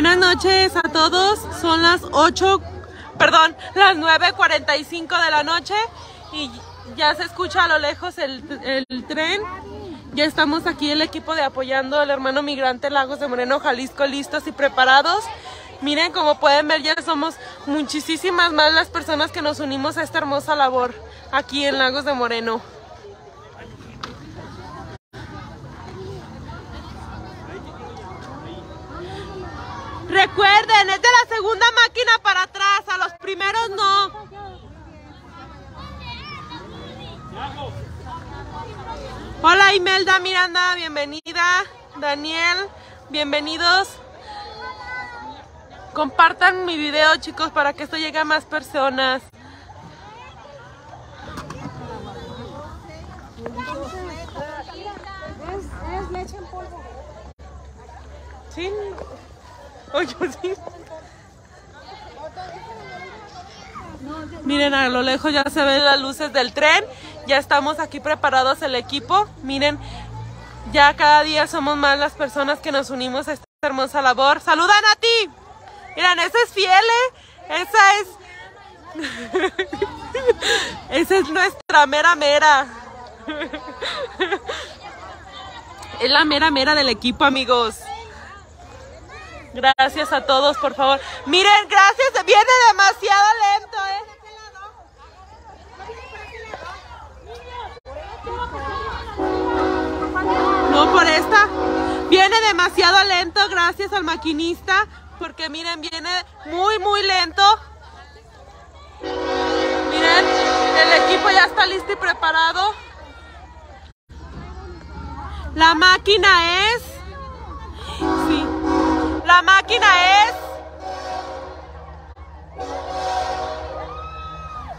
Buenas noches a todos. Son las 8, perdón, las 9.45 de la noche y ya se escucha a lo lejos el, el tren. Ya estamos aquí el equipo de apoyando al hermano migrante Lagos de Moreno, Jalisco, listos y preparados. Miren, como pueden ver, ya somos muchísimas más las personas que nos unimos a esta hermosa labor aquí en Lagos de Moreno. Recuerden, es de la segunda máquina para atrás, a los primeros no. Hola Imelda Miranda, bienvenida. Daniel, bienvenidos. Compartan mi video chicos para que esto llegue a más personas. Es, leche en polvo. Sí. Miren, a lo lejos ya se ven las luces del tren. Ya estamos aquí preparados el equipo. Miren, ya cada día somos más las personas que nos unimos a esta hermosa labor. ¡Saludan a ti! Miren, esa es fiel, ¿eh? Esa es... esa es nuestra mera mera. es la mera mera del equipo, amigos. Gracias a todos, por favor. Miren, gracias. Viene demasiado lento, ¿eh? No por esta. Viene demasiado lento, gracias al maquinista. Porque miren, viene muy, muy lento. Miren, el equipo ya está listo y preparado. La máquina es... Sí. La máquina es...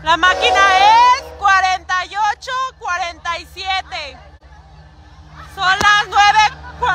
La máquina es 48, 47. Son las 9.47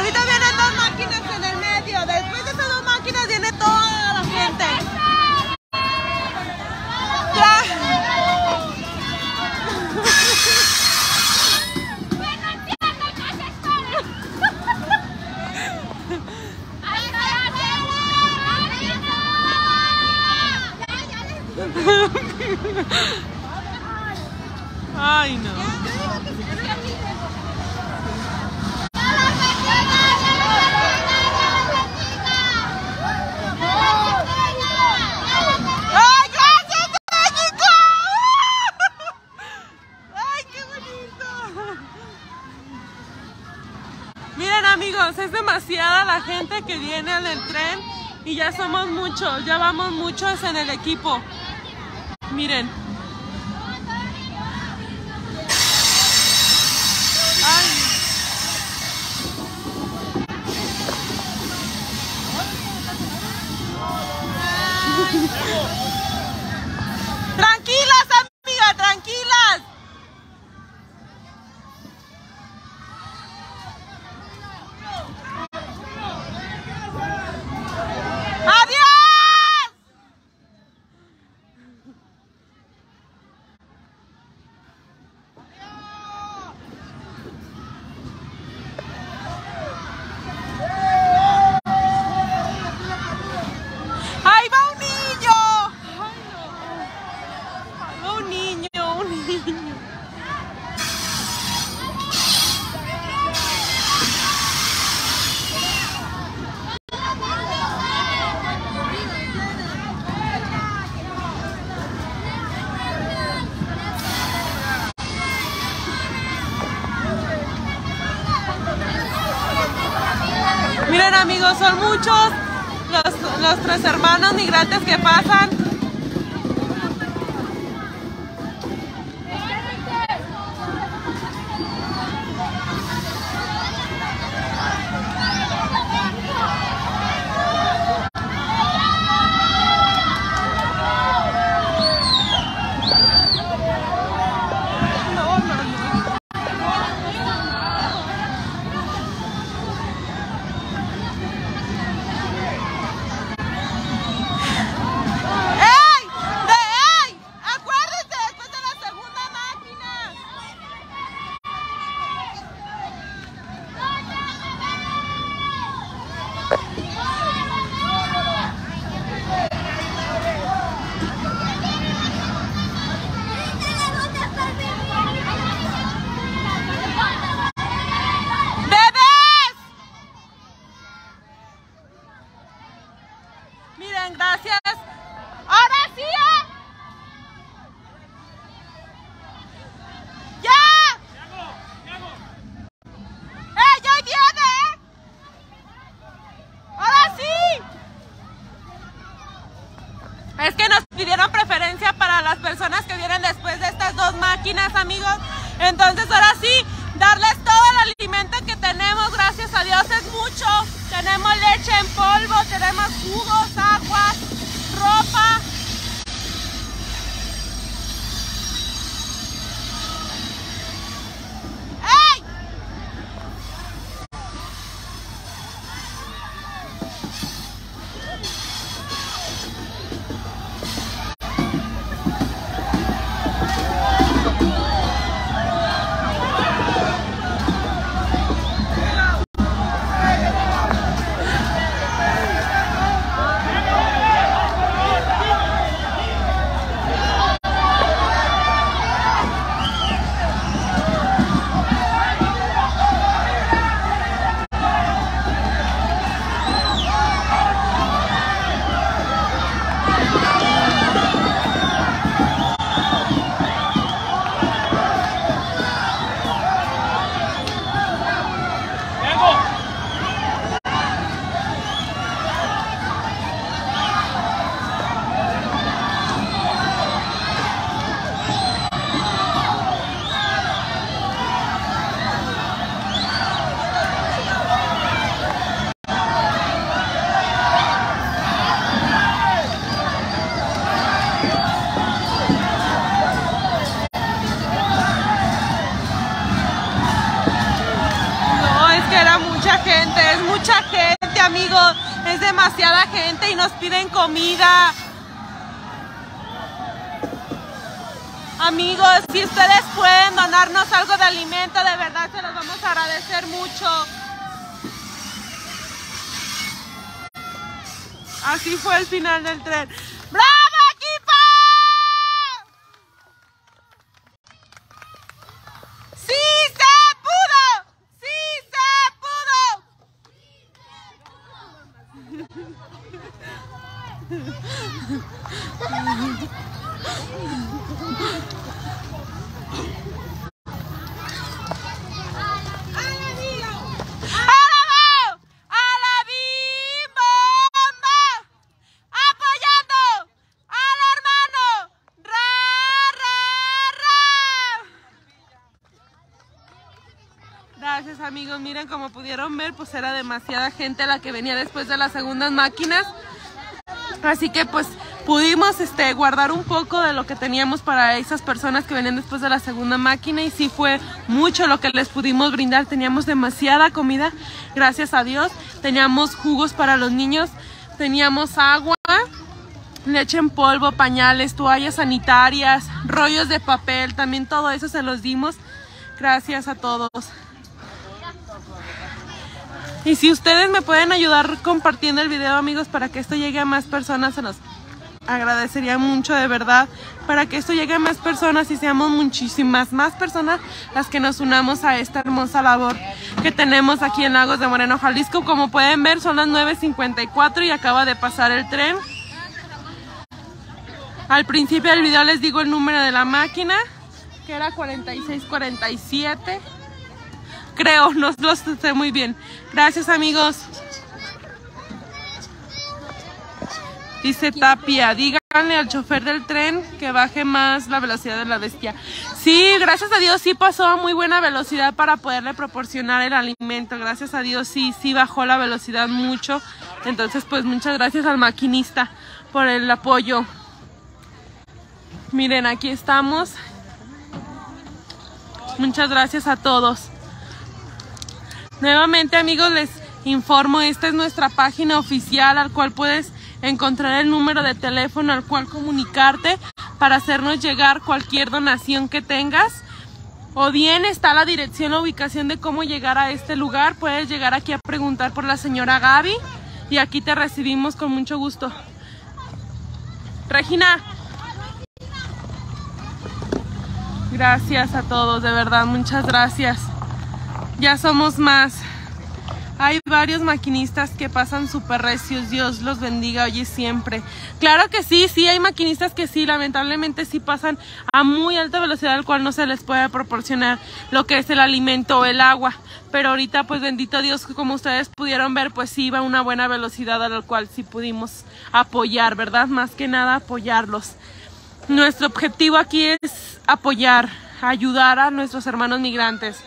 ahorita vienen dos máquinas en el medio, después de esas dos máquinas viene toda la gente. Ya. Ay, no. ¡Ay, gracias, México! ¡Ay, qué bonito! Miren, amigos, es demasiada gente que viene en el tren y ya somos muchos, ya vamos muchos en el equipo. Miren. Miren amigos, son muchos los, los tres hermanos migrantes que pasan. Amigos. Entonces, ahora sí, darles todo el alimento que tenemos, gracias a Dios, es mucho. Tenemos leche en polvo, tenemos jugos, agua, ropa. Mucha gente, amigos. Es demasiada gente y nos piden comida. Amigos, si ustedes pueden donarnos algo de alimento, de verdad se los vamos a agradecer mucho. Así fue el final del tren. ¡Bravo, equipo! ¡Sí se pudo! ¡Sí se pudo! ¡Alabao! ¡Alabim-bomba! ¡Apoyando al hermano! ¡Ra, ra, amigos, miren como pudieron ver, pues era demasiada gente la que venía después de las segundas máquinas. Así que pues pudimos este, guardar un poco de lo que teníamos para esas personas que venían después de la segunda máquina y sí fue mucho lo que les pudimos brindar. Teníamos demasiada comida, gracias a Dios. Teníamos jugos para los niños, teníamos agua, leche en polvo, pañales, toallas sanitarias, rollos de papel, también todo eso se los dimos. Gracias a todos. Y si ustedes me pueden ayudar compartiendo el video, amigos, para que esto llegue a más personas, se los agradecería mucho de verdad, para que esto llegue a más personas y seamos muchísimas más personas las que nos unamos a esta hermosa labor que tenemos aquí en Lagos de Moreno, Jalisco. Como pueden ver, son las 9.54 y acaba de pasar el tren. Al principio del video les digo el número de la máquina, que era 4647. Creo, no lo sé muy bien. Gracias amigos. Dice Tapia, díganle al chofer del tren que baje más la velocidad de la bestia. Sí, gracias a Dios sí pasó a muy buena velocidad para poderle proporcionar el alimento. Gracias a Dios sí, sí bajó la velocidad mucho. Entonces, pues muchas gracias al maquinista por el apoyo. Miren, aquí estamos. Muchas gracias a todos. Nuevamente amigos les informo, esta es nuestra página oficial al cual puedes encontrar el número de teléfono al cual comunicarte para hacernos llegar cualquier donación que tengas. O bien está la dirección, la ubicación de cómo llegar a este lugar. Puedes llegar aquí a preguntar por la señora Gaby y aquí te recibimos con mucho gusto. Regina. Gracias a todos, de verdad, muchas gracias. Ya somos más. Hay varios maquinistas que pasan súper recios. Dios los bendiga hoy y siempre. Claro que sí, sí, hay maquinistas que sí, lamentablemente sí pasan a muy alta velocidad, al cual no se les puede proporcionar lo que es el alimento o el agua. Pero ahorita, pues bendito Dios, como ustedes pudieron ver, pues sí iba a una buena velocidad, a la cual sí pudimos apoyar, ¿verdad? Más que nada apoyarlos. nuestro objetivo aquí es apoyar, ayudar a nuestros hermanos migrantes.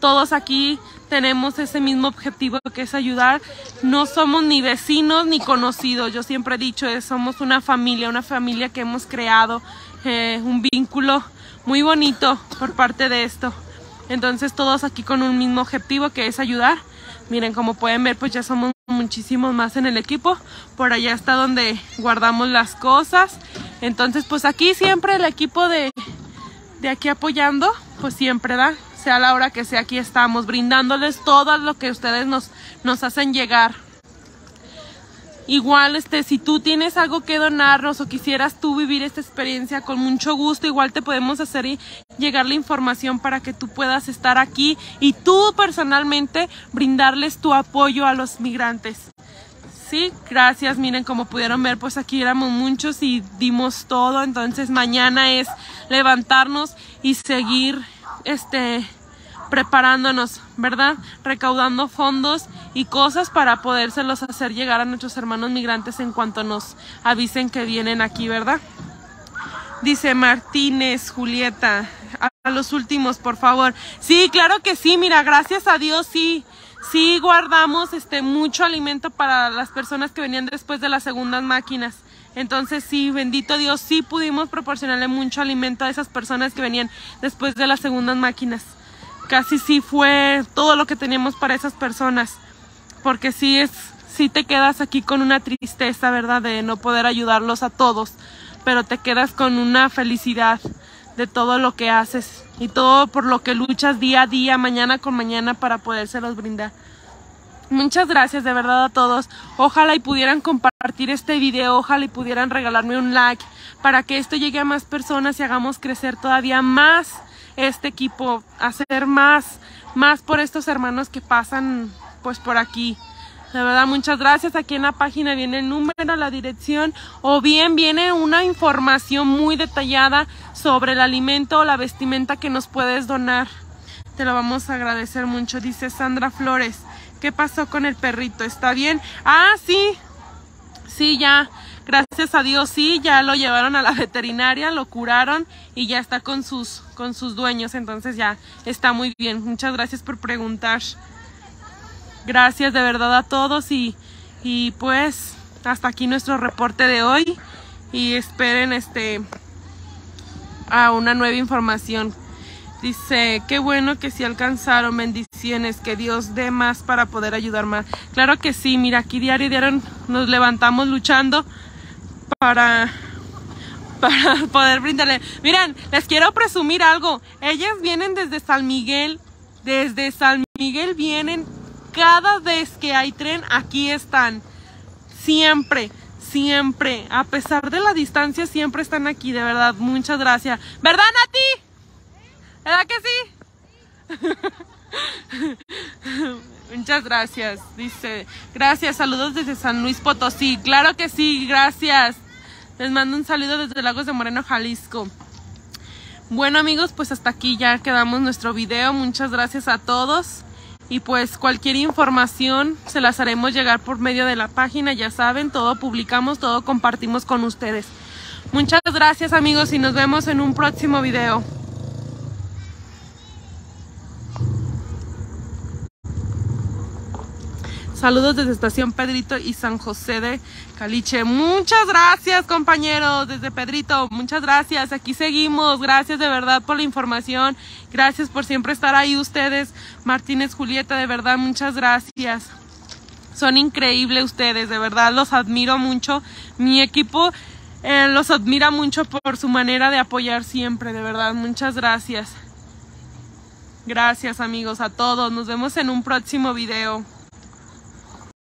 Todos aquí tenemos ese mismo objetivo que es ayudar. No somos ni vecinos ni conocidos. Yo siempre he dicho, es, somos una familia, una familia que hemos creado, eh, un vínculo muy bonito por parte de esto. Entonces todos aquí con un mismo objetivo que es ayudar. Miren, como pueden ver, pues ya somos muchísimos más en el equipo. Por allá está donde guardamos las cosas. Entonces, pues aquí siempre el equipo de, de aquí apoyando, pues siempre da, sea la hora que sea, aquí estamos, brindándoles todo lo que ustedes nos, nos hacen llegar. Igual, este, si tú tienes algo que donarnos o quisieras tú vivir esta experiencia con mucho gusto, igual te podemos hacer llegar la información para que tú puedas estar aquí y tú personalmente brindarles tu apoyo a los migrantes. Sí, gracias. Miren, como pudieron ver, pues aquí éramos muchos y dimos todo. Entonces mañana es levantarnos y seguir, este, preparándonos, ¿verdad? Recaudando fondos y cosas para podérselos hacer llegar a nuestros hermanos migrantes en cuanto nos avisen que vienen aquí, ¿verdad? Dice Martínez, Julieta, a los últimos, por favor. Sí, claro que sí, mira, gracias a Dios, sí, sí guardamos este mucho alimento para las personas que venían después de las segundas máquinas. Entonces sí, bendito Dios, sí pudimos proporcionarle mucho alimento a esas personas que venían después de las segundas máquinas casi sí fue todo lo que teníamos para esas personas, porque sí es, sí te quedas aquí con una tristeza, ¿verdad? De no poder ayudarlos a todos, pero te quedas con una felicidad de todo lo que haces y todo por lo que luchas día a día, mañana con mañana para podérselos brindar. Muchas gracias de verdad a todos. Ojalá y pudieran compartir este video, ojalá y pudieran regalarme un like para que esto llegue a más personas y hagamos crecer todavía más este equipo, hacer más, más por estos hermanos que pasan pues por aquí. De verdad, muchas gracias. Aquí en la página viene el número, la dirección o bien viene una información muy detallada sobre el alimento o la vestimenta que nos puedes donar. Te lo vamos a agradecer mucho. Dice Sandra Flores. ¿Qué pasó con el perrito? ¿Está bien? Ah, sí. Sí, ya. Gracias a Dios, sí, ya lo llevaron a la veterinaria, lo curaron y ya está con sus, con sus dueños, entonces ya está muy bien. Muchas gracias por preguntar. Gracias de verdad a todos y, y pues hasta aquí nuestro reporte de hoy y esperen este a una nueva información. Dice, qué bueno que si alcanzaron bendiciones, que Dios dé más para poder ayudar más. Claro que sí, mira, aquí diario diario nos levantamos luchando para para poder brindarle. Miren, les quiero presumir algo. Ellas vienen desde San Miguel, desde San Miguel vienen cada vez que hay tren, aquí están. Siempre, siempre, a pesar de la distancia, siempre están aquí, de verdad. Muchas gracias. ¿Verdad, Nati? ¿Verdad que sí? Muchas gracias, dice. Gracias, saludos desde San Luis Potosí. Claro que sí, gracias. Les mando un saludo desde Lagos de Moreno, Jalisco. Bueno amigos, pues hasta aquí ya quedamos nuestro video. Muchas gracias a todos. Y pues cualquier información se las haremos llegar por medio de la página. Ya saben, todo publicamos, todo compartimos con ustedes. Muchas gracias amigos y nos vemos en un próximo video. Saludos desde Estación Pedrito y San José de Caliche. Muchas gracias, compañeros, desde Pedrito. Muchas gracias. Aquí seguimos. Gracias de verdad por la información. Gracias por siempre estar ahí ustedes. Martínez, Julieta, de verdad, muchas gracias. Son increíbles ustedes, de verdad, los admiro mucho. Mi equipo eh, los admira mucho por su manera de apoyar siempre, de verdad. Muchas gracias. Gracias amigos a todos. Nos vemos en un próximo video.